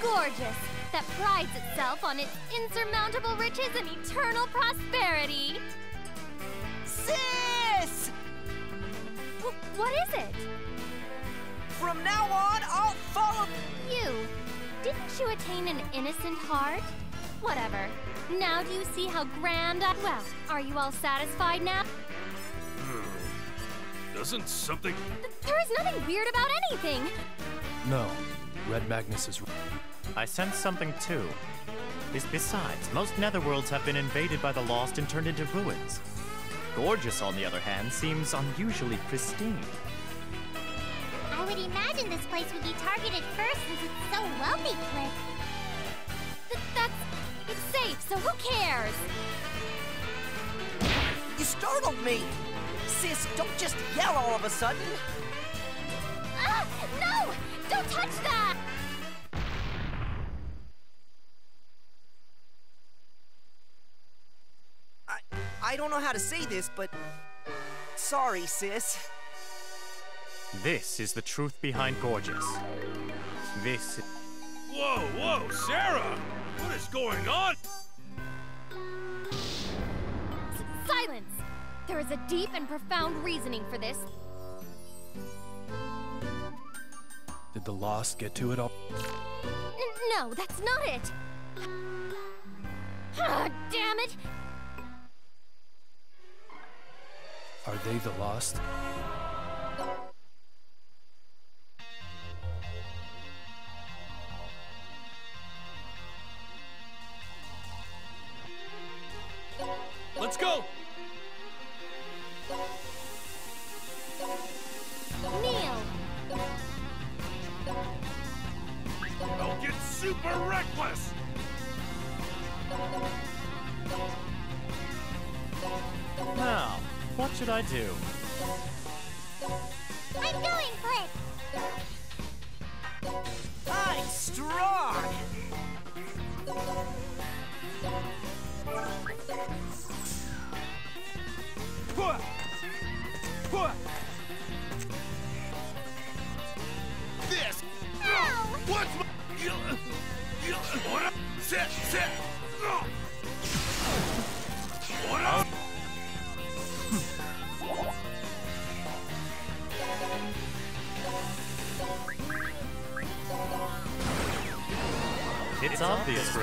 Gorgeous, that prides itself on its insurmountable riches and eternal prosperity. Sis! W- what is it? From now on, I'll follow. You. Didn't you attain an innocent heart? Whatever. Now do you see how grand I... Well, are you all satisfied now? Hmm. Doesn't something... Th- there is nothing weird about anything. No, Red Magnus is. I sense something too. Bes- Besides, most netherworlds have been invaded by the lost and turned into ruins. Gorgeous, on the other hand, seems unusually pristine. I would imagine this place would be targeted first since it's so wealthy, Cliff. Th- that's... It's safe, so who cares? You startled me! Sis, don't just yell all of a sudden! Ah! No! Don't touch that! I, I don't know how to say this, but. Sorry, sis. This is the truth behind Gorgeous. This Whoa, whoa, Sarah! What is going on? S- silence! There is a deep and profound reasoning for this. Did the Lost get to it all? No, that's not it! Ah, damn it! Are they the Lost? What should I do? I'm going, Cliff. I'm strong! Put! Put! This! Ow! What's my... You... You... Sit! Sit! Obvious for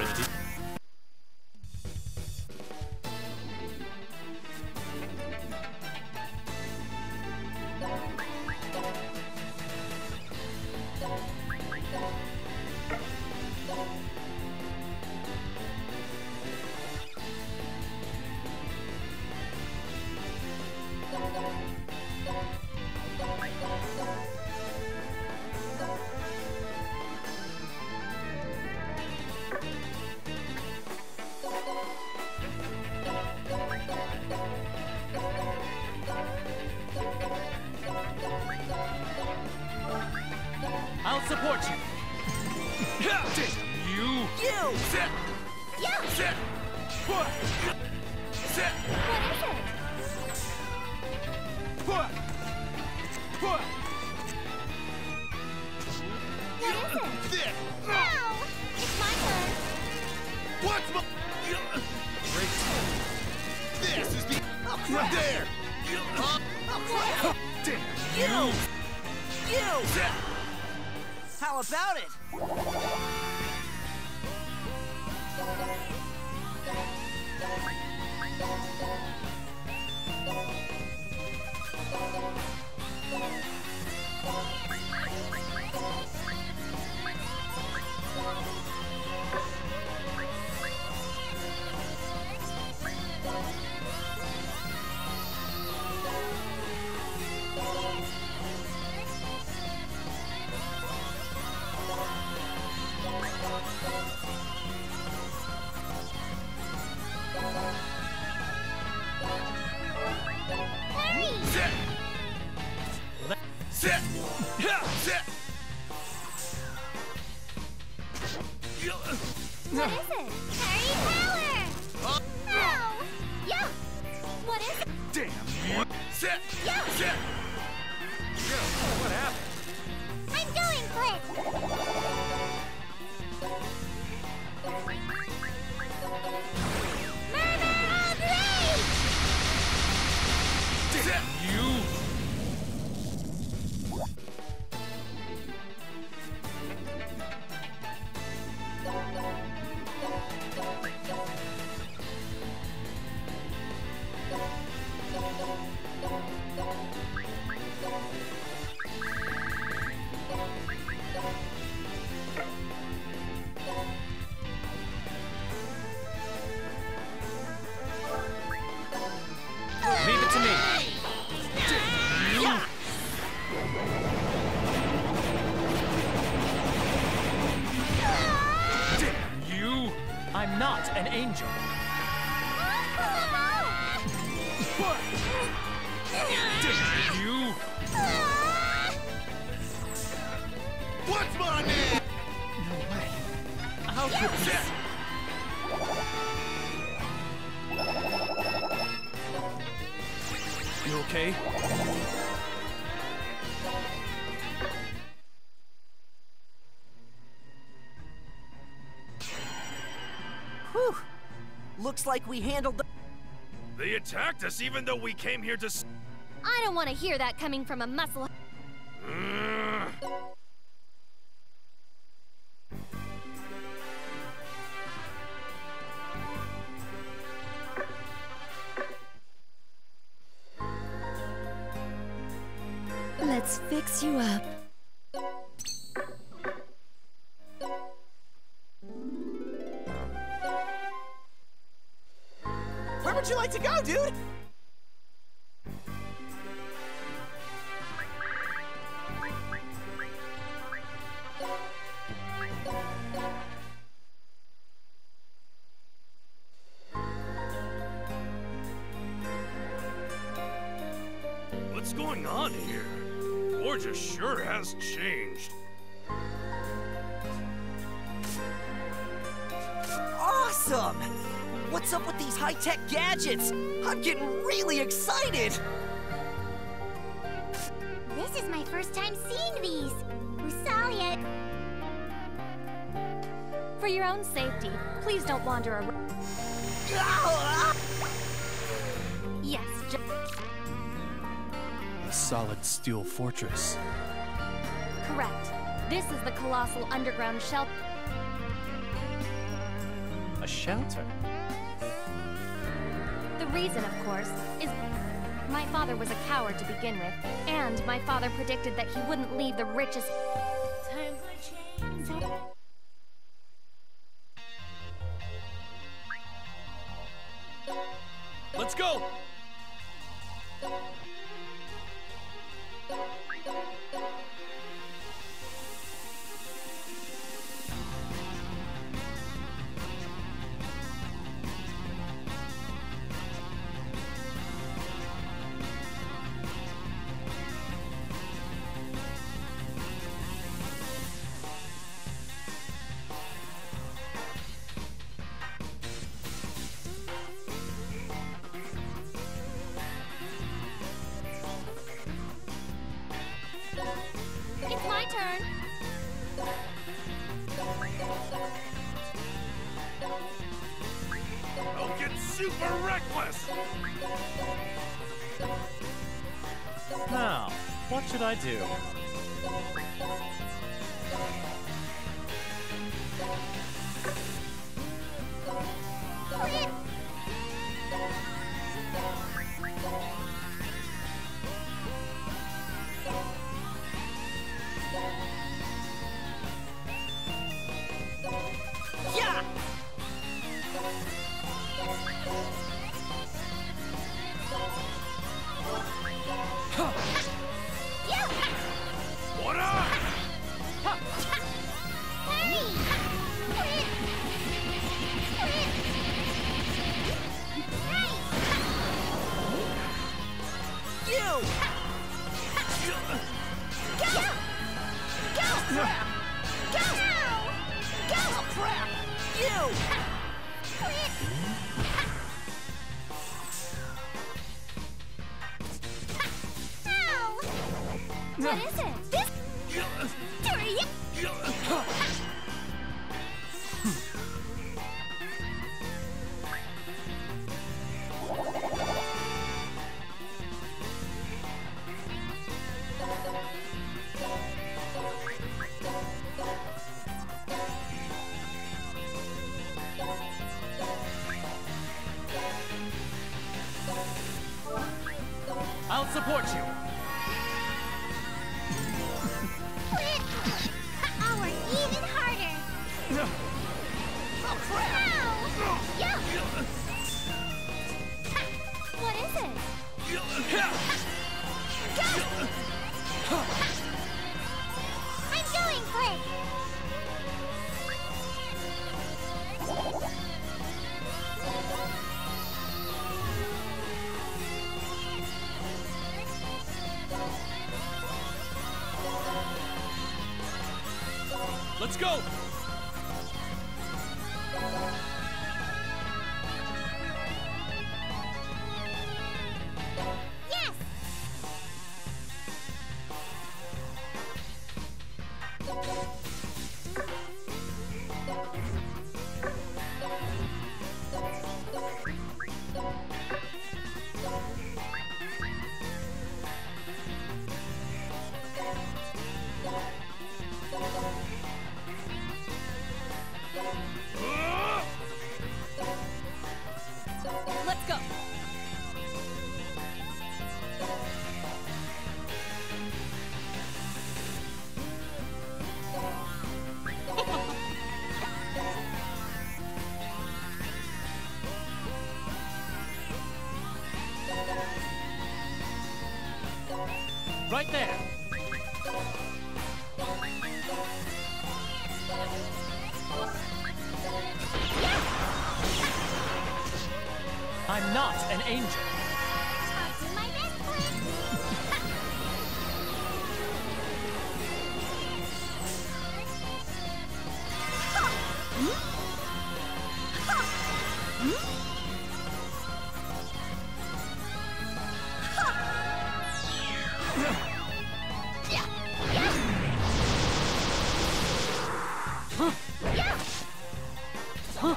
This! Ow! It's my turn. What's my... Great. This is the... Right there! Oh, Damn you! You! How about it? You okay? Whew. Looks like we handled the. They attacked us even though we came here to. s- I don't want to hear that coming from a muscle. Going on here? Gorgeous sure has changed. Awesome! What's up with these high-tech gadgets? I'm getting really excited! This is my first time seeing these. Usalia, For your own safety, please don't wander around. Solid steel fortress. correct. This is the colossal underground shelter. a shelter? The reason, of course, is my father was a coward to begin with, and my father predicted that he wouldn't leave the richest. Reckless! Now, what should I do? What Support you. Let's go! Right there! I'm not an angel. Sorry,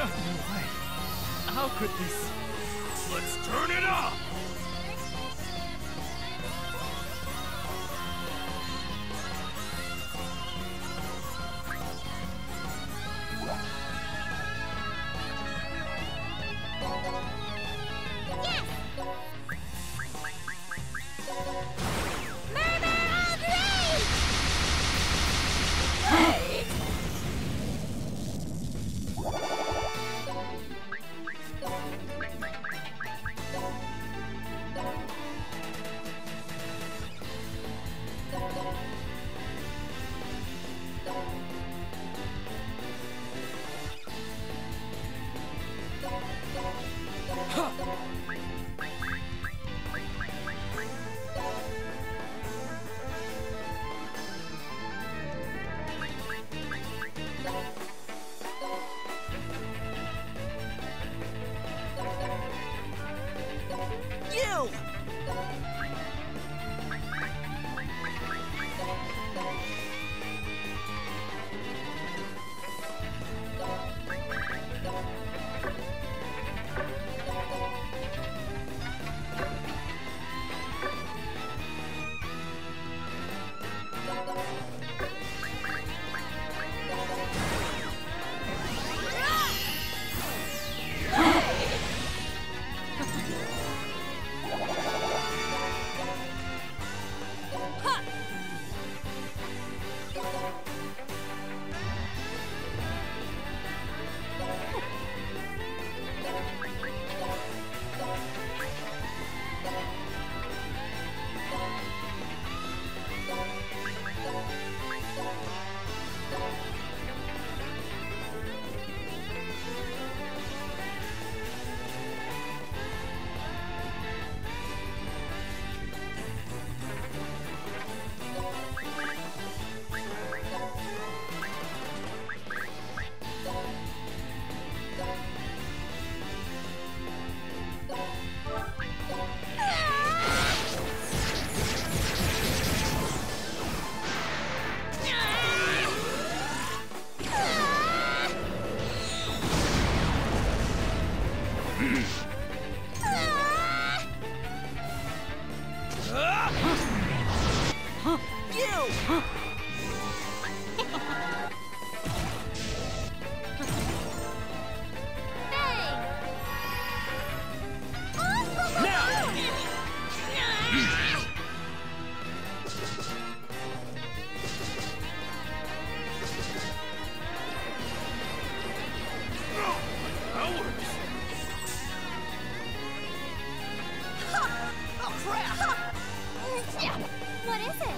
No way. How could this... Let's turn it up! What is it?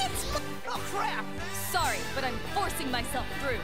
It's... Oh, crap! Sorry, but I'm forcing myself through.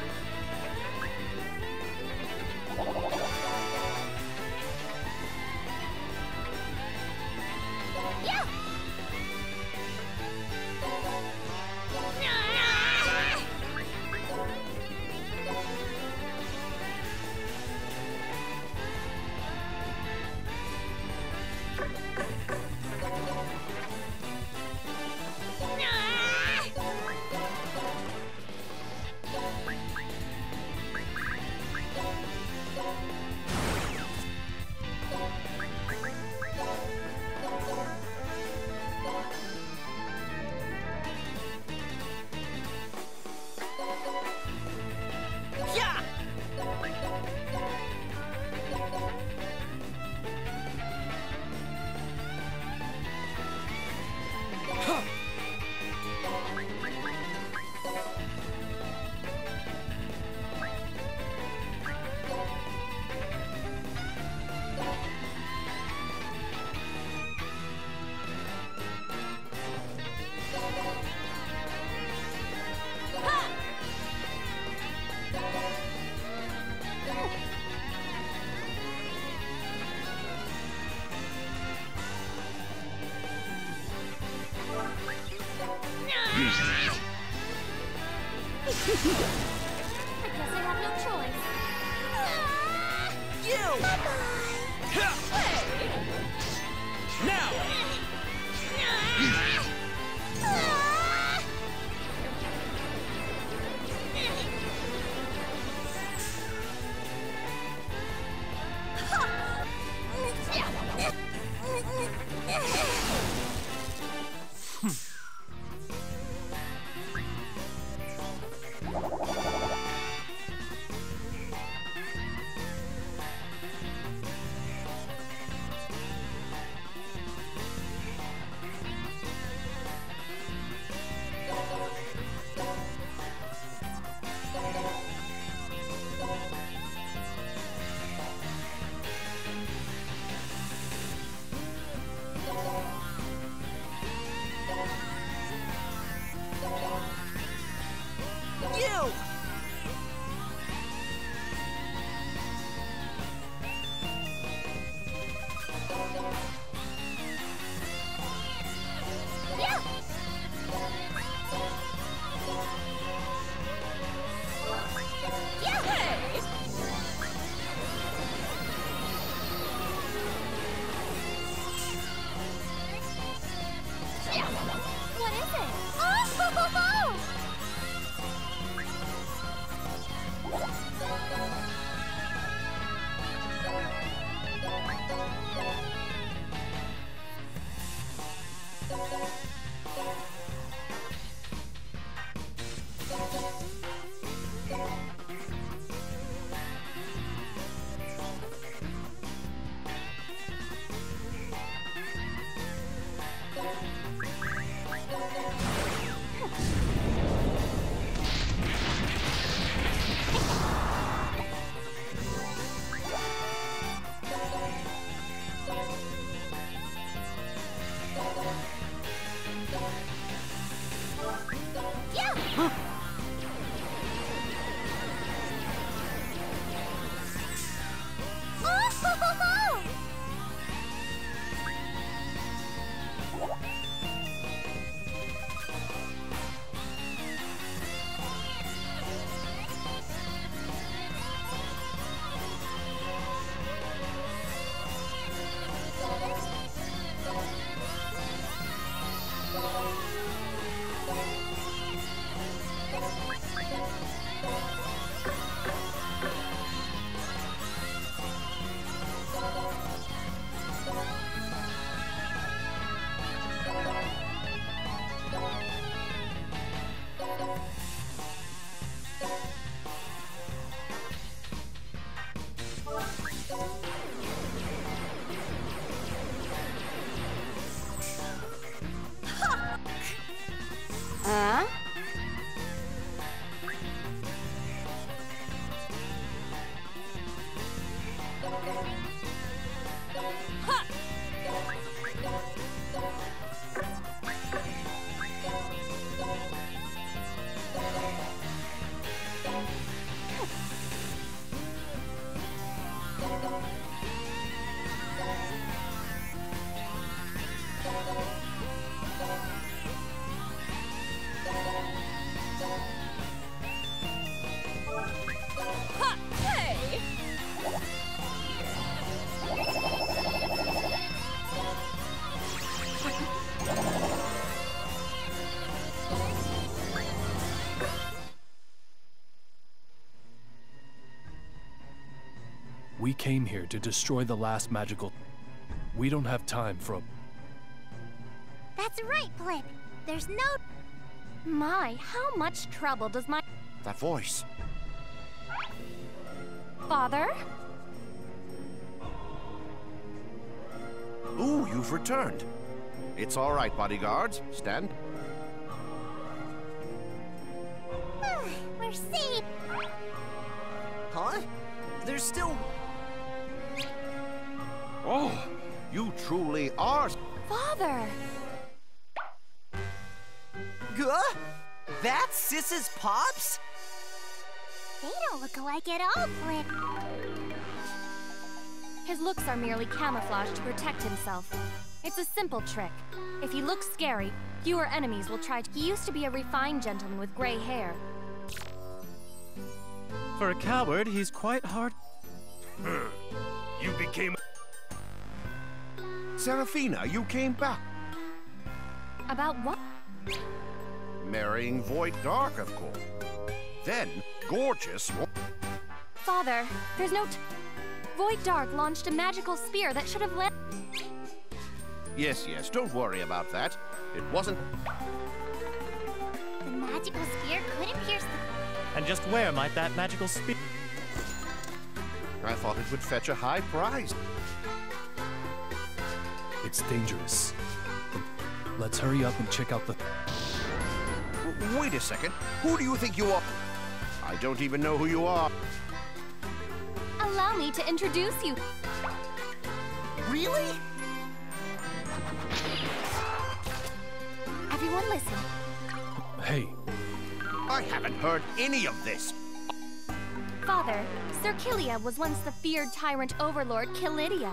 Use that. Hã? We came here to destroy the last magical. We don't have time for a. That's right, Blip. There's no... My, how much trouble does my That voice. father? Ooh, you've returned. It's all right, bodyguards. Stand. We're safe. Huh? There's still. Oh, you truly are. Father! Huh? That's Sis's pops? They don't look alike at all, Blip. His looks are merely camouflage to protect himself. It's a simple trick. If he looks scary, fewer enemies will try to. He used to be a refined gentleman with gray hair. For a coward, he's quite hard. Hmm. You became. Seraphina, you came back. About what? Marrying Void Dark, of course. Then, Gorgeous. Father, there's no. T- Void Dark launched a magical spear that should have led. Yes, yes, don't worry about that. It wasn't. The magical spear couldn't pierce the... And just where might that magical spear? I thought it would fetch a high prize. It's dangerous. Let's hurry up and check out the. Wait a second. Who do you think you are? I don't even know who you are. Allow me to introduce you. Really? Everyone listen. Hey, I haven't heard any of this. Father, Sir Killia was once the feared tyrant overlord Killidia.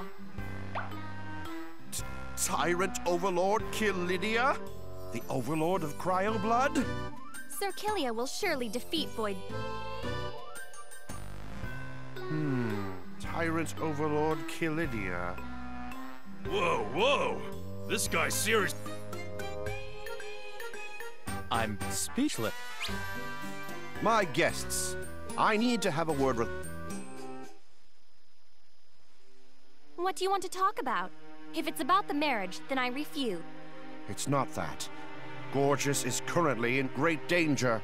Tyrant Overlord Killidia? The Overlord of Cryoblood? Sir Killia will surely defeat Void. Hmm. Tyrant Overlord Killidia. Whoa, whoa! This guy's serious. I'm speechless. My guests, I need to have a word with. What do you want to talk about? If it's about the marriage, then I refuse. It's not that. Gorgeous is currently in great danger.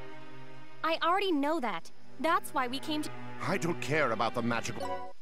I already know that. That's why we came to. I don't care about the magical.